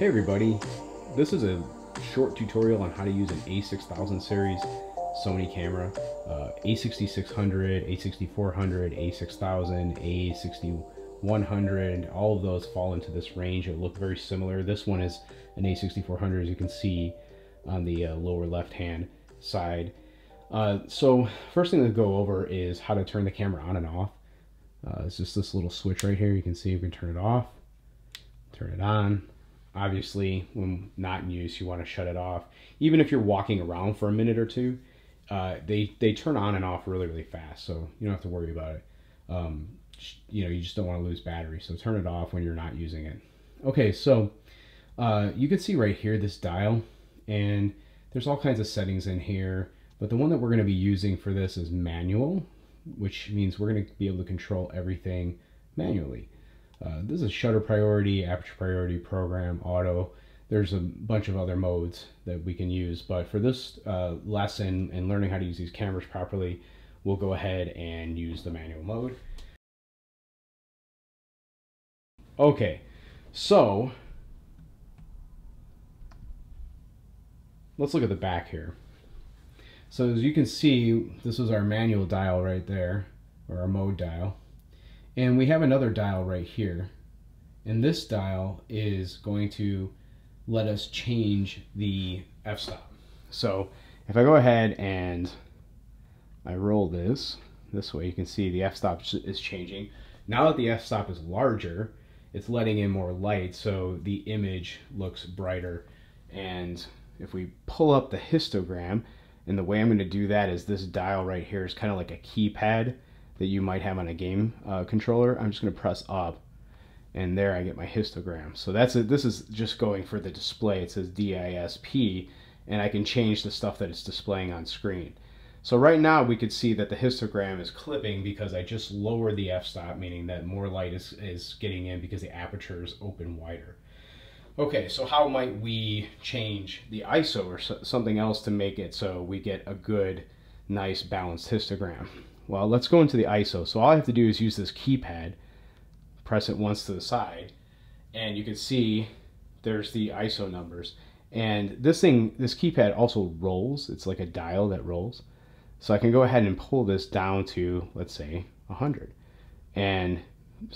Hey everybody, this is a short tutorial on how to use an A6000 series Sony camera. Uh, A6600, A6400, A6000, A6100, all of those fall into this range. It look very similar. This one is an A6400 as you can see on the uh, lower left hand side. Uh, so first thing to go over is how to turn the camera on and off. Uh, it's just this little switch right here. You can see you can turn it off, turn it on. Obviously, when not in use, you want to shut it off. Even if you're walking around for a minute or two, uh, they they turn on and off really really fast, so you don't have to worry about it. Um, you know, you just don't want to lose battery, so turn it off when you're not using it. Okay, so uh, you can see right here this dial, and there's all kinds of settings in here, but the one that we're going to be using for this is manual, which means we're going to be able to control everything manually. Uh, this is shutter priority, aperture priority, program, auto. There's a bunch of other modes that we can use, but for this uh, lesson and learning how to use these cameras properly, we'll go ahead and use the manual mode. Okay, so let's look at the back here. So as you can see, this is our manual dial right there, or our mode dial. And we have another dial right here. And this dial is going to let us change the f-stop. So if I go ahead and I roll this, this way you can see the f-stop is changing. Now that the f-stop is larger, it's letting in more light so the image looks brighter. And if we pull up the histogram, and the way I'm going to do that is this dial right here is kind of like a keypad that you might have on a game uh, controller. I'm just going to press up and there I get my histogram. So that's it. This is just going for the display. It says DISP and I can change the stuff that it's displaying on screen. So right now we could see that the histogram is clipping because I just lowered the f-stop, meaning that more light is, is getting in because the aperture is open wider. Okay, so how might we change the ISO or so, something else to make it so we get a good, nice balanced histogram? Well, let's go into the ISO. So all I have to do is use this keypad, press it once to the side, and you can see there's the ISO numbers. And this thing, this keypad also rolls. It's like a dial that rolls. So I can go ahead and pull this down to, let's say, 100. And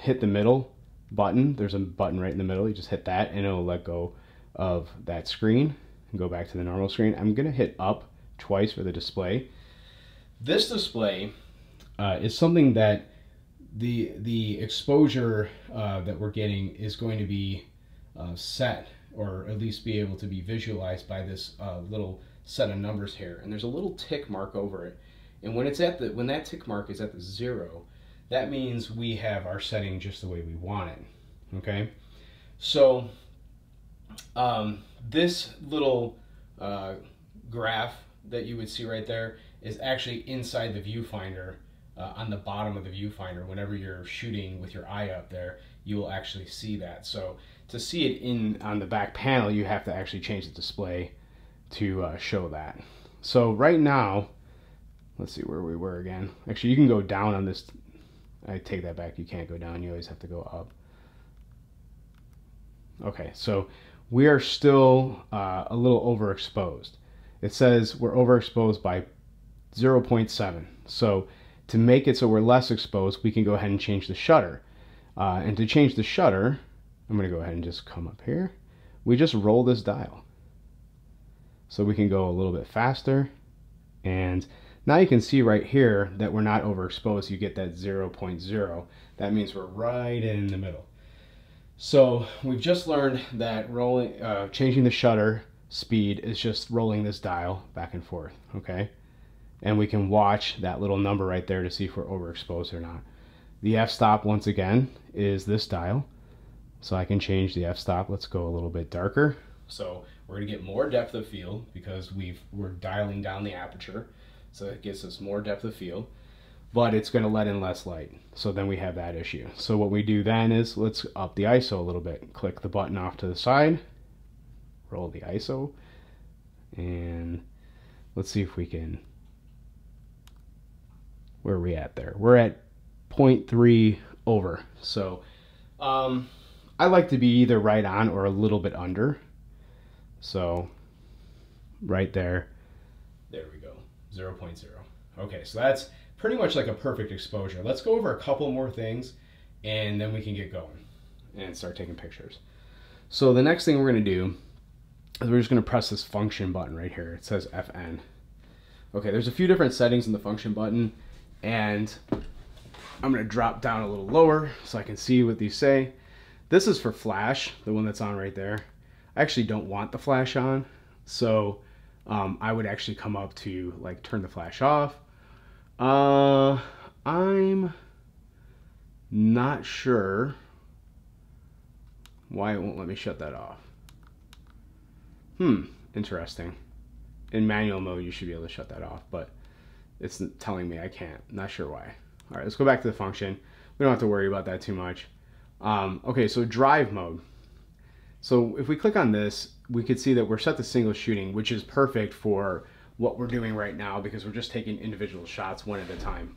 hit the middle button. There's a button right in the middle. You just hit that and it'll let go of that screen and go back to the normal screen. I'm going to hit up twice for the display. This display uh, is something that the the exposure uh, that we're getting is going to be uh, set or at least be able to be visualized by this uh, little set of numbers here. And there's a little tick mark over it. And when it's at the when that tick mark is at the zero that means we have our setting just the way we want it. Okay? So um, this little uh, graph that you would see right there is actually inside the viewfinder uh, on the bottom of the viewfinder. Whenever you're shooting with your eye up there, you will actually see that. So to see it in on the back panel, you have to actually change the display to uh, show that. So right now, let's see where we were again. Actually, you can go down on this. I take that back. You can't go down. You always have to go up. Okay, so we are still uh, a little overexposed. It says we're overexposed by 0.7. So to make it so we're less exposed, we can go ahead and change the shutter. Uh, and to change the shutter, I'm going to go ahead and just come up here. We just roll this dial. So we can go a little bit faster. And now you can see right here that we're not overexposed. You get that 0.0. That means we're right in the middle. So we've just learned that rolling, uh, changing the shutter speed is just rolling this dial back and forth, okay? And we can watch that little number right there to see if we're overexposed or not. The f-stop once again is this dial. So I can change the f-stop. Let's go a little bit darker. So we're gonna get more depth of field because we've, we're dialing down the aperture. So it gives us more depth of field, but it's gonna let in less light. So then we have that issue. So what we do then is let's up the ISO a little bit. Click the button off to the side, roll the ISO, and let's see if we can where are we at there? We're at 0.3 over. So um, I like to be either right on or a little bit under. So right there. There we go, 0, 0.0. Okay, so that's pretty much like a perfect exposure. Let's go over a couple more things and then we can get going and start taking pictures. So the next thing we're gonna do is we're just gonna press this function button right here. It says FN. Okay, there's a few different settings in the function button and I'm gonna drop down a little lower so I can see what these say. This is for flash, the one that's on right there. I actually don't want the flash on, so um, I would actually come up to like turn the flash off. Uh, I'm not sure why it won't let me shut that off. Hmm, interesting. In manual mode, you should be able to shut that off, but it's telling me I can't. Not sure why. All right, let's go back to the function. We don't have to worry about that too much. Um, okay, so drive mode. So if we click on this, we could see that we're set to single shooting, which is perfect for what we're doing right now because we're just taking individual shots one at a time.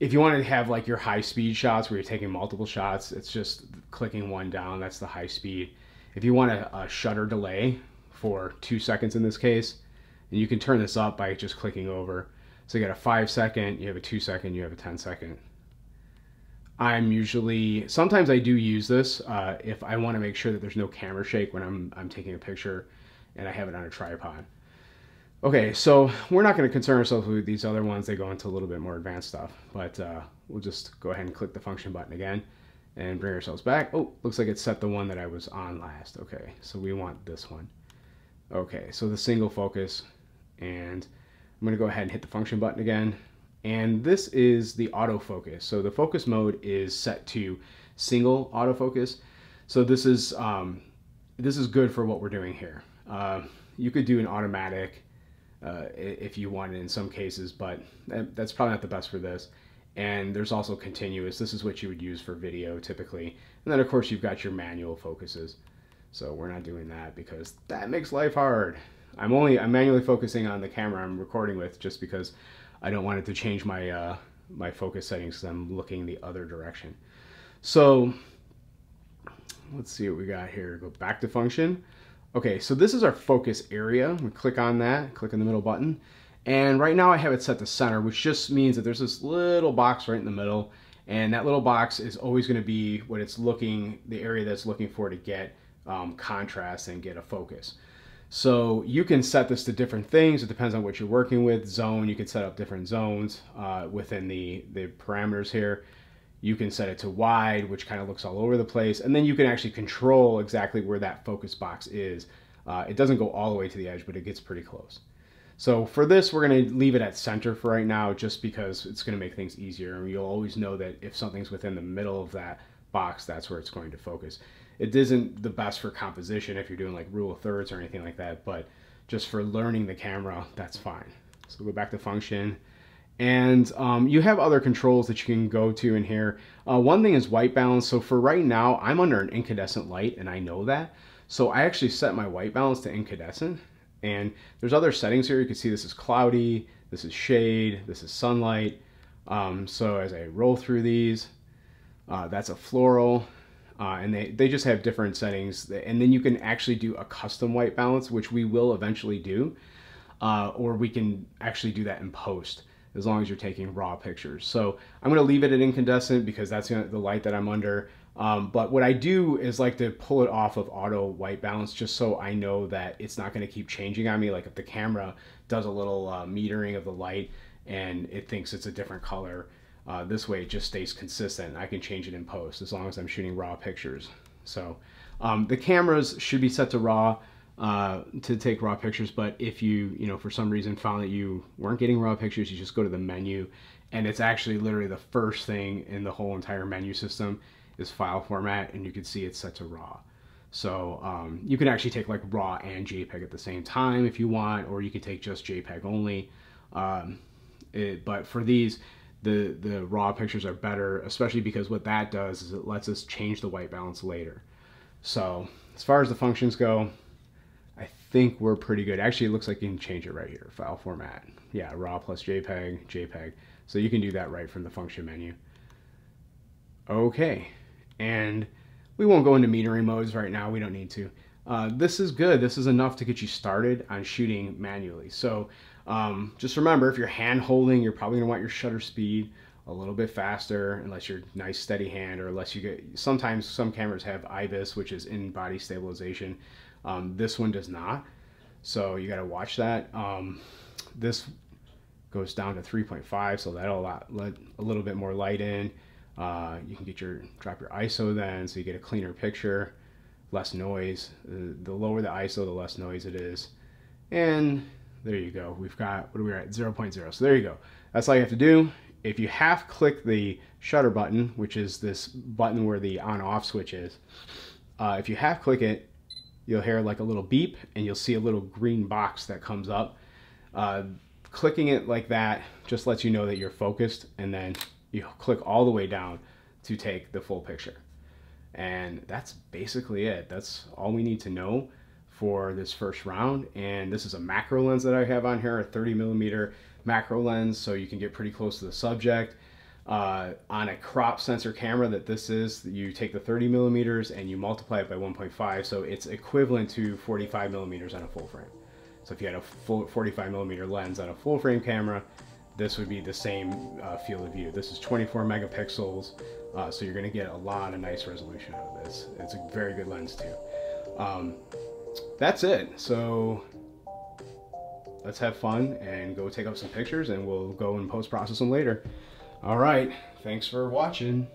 If you want to have like your high speed shots where you're taking multiple shots, it's just clicking one down. That's the high speed. If you want a, a shutter delay for two seconds in this case, and you can turn this up by just clicking over. So you got a five second, you have a two second, you have a 10 second. I'm usually, sometimes I do use this uh, if I want to make sure that there's no camera shake when I'm, I'm taking a picture and I have it on a tripod. Okay, so we're not going to concern ourselves with these other ones. They go into a little bit more advanced stuff, but uh, we'll just go ahead and click the function button again and bring ourselves back. Oh, looks like it set the one that I was on last. Okay, so we want this one. Okay, so the single focus, and I'm going to go ahead and hit the function button again and this is the autofocus. So the focus mode is set to single autofocus. So this is um, this is good for what we're doing here. Uh, you could do an automatic uh, if you wanted in some cases, but that's probably not the best for this. And there's also continuous. This is what you would use for video typically. And then of course you've got your manual focuses. So we're not doing that because that makes life hard. I'm only I'm manually focusing on the camera I'm recording with just because I don't want it to change my uh, my focus settings because I'm looking the other direction. So let's see what we got here. Go back to function. Okay, so this is our focus area. We click on that, click on the middle button. And right now I have it set to center, which just means that there's this little box right in the middle. And that little box is always gonna be what it's looking, the area that's looking for to get um, contrast and get a focus. So you can set this to different things. It depends on what you're working with. Zone, you can set up different zones uh, within the, the parameters here. You can set it to wide, which kind of looks all over the place. And then you can actually control exactly where that focus box is. Uh, it doesn't go all the way to the edge, but it gets pretty close. So for this, we're going to leave it at center for right now, just because it's going to make things easier. And you'll always know that if something's within the middle of that box, that's where it's going to focus it isn't the best for composition if you're doing like rule of thirds or anything like that, but just for learning the camera, that's fine. So go back to function. And um, you have other controls that you can go to in here. Uh, one thing is white balance. So for right now, I'm under an incandescent light and I know that. So I actually set my white balance to incandescent. And there's other settings here. You can see this is cloudy, this is shade, this is sunlight. Um, so as I roll through these, uh, that's a floral. Uh, and they, they just have different settings. And then you can actually do a custom white balance, which we will eventually do. Uh, or we can actually do that in post as long as you're taking raw pictures. So I'm gonna leave it at incandescent because that's the light that I'm under. Um, but what I do is like to pull it off of auto white balance just so I know that it's not gonna keep changing on me. Like if the camera does a little uh, metering of the light and it thinks it's a different color, uh, this way it just stays consistent. I can change it in post as long as I'm shooting raw pictures. So um, the cameras should be set to raw uh, to take raw pictures, but if you, you know, for some reason found that you weren't getting raw pictures, you just go to the menu and it's actually literally the first thing in the whole entire menu system is file format and you can see it's set to raw. So um, you can actually take like raw and JPEG at the same time if you want, or you can take just JPEG only. Um, it, but for these, the, the raw pictures are better, especially because what that does is it lets us change the white balance later. So as far as the functions go, I think we're pretty good. Actually, it looks like you can change it right here, file format. Yeah, raw plus JPEG, JPEG. So you can do that right from the function menu. Okay, and we won't go into metering modes right now. We don't need to. Uh, this is good. This is enough to get you started on shooting manually. So um, just remember, if you're hand holding, you're probably gonna want your shutter speed a little bit faster unless you're nice steady hand or unless you get, sometimes some cameras have IBIS, which is in body stabilization. Um, this one does not. So you gotta watch that. Um, this goes down to 3.5, so that'll let a little bit more light in. Uh, you can get your drop your ISO then, so you get a cleaner picture, less noise. Uh, the lower the ISO, the less noise it is. And there you go. We've got, what are we at? 0.0. So there you go. That's all you have to do. If you half click the shutter button, which is this button where the on off switch is, uh, if you half click it, you'll hear like a little beep and you'll see a little green box that comes up. Uh, clicking it like that just lets you know that you're focused and then you click all the way down to take the full picture. And that's basically it. That's all we need to know for this first round. And this is a macro lens that I have on here, a 30 millimeter macro lens, so you can get pretty close to the subject. Uh, on a crop sensor camera that this is, you take the 30 millimeters and you multiply it by 1.5, so it's equivalent to 45 millimeters on a full frame. So if you had a full 45 millimeter lens on a full frame camera, this would be the same uh, field of view. This is 24 megapixels, uh, so you're going to get a lot of nice resolution out of this. It's a very good lens too. Um, that's it. So let's have fun and go take up some pictures and we'll go and post process them later. All right, thanks for watching.